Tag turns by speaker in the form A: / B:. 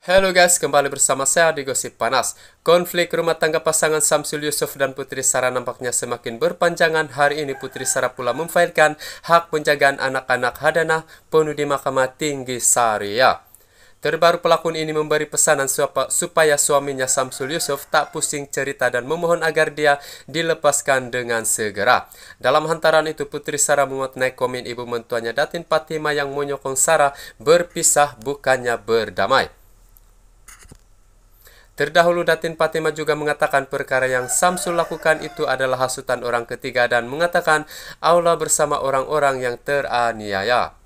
A: Halo guys, kembali bersama saya di Gosip Panas. Konflik rumah tangga pasangan Samsul Yusuf dan Putri Sarah nampaknya semakin berpanjangan. Hari ini Putri Sarah pula memfailkan hak penjagaan anak-anak Hadanah penuh di Mahkamah Tinggi Syariah. Terbaru pelakon ini memberi pesanan supaya suaminya Samsul Yusuf tak pusing cerita dan memohon agar dia dilepaskan dengan segera. Dalam hantaran itu Putri Sarah memuat naik komen ibu mentuanya Datin Fatima yang menyokong Sarah berpisah bukannya berdamai. Terdahulu Datin Fatima juga mengatakan perkara yang Samsul lakukan itu adalah hasutan orang ketiga dan mengatakan Allah bersama orang-orang yang teraniaya.